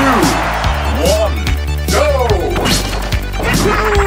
two, one, go!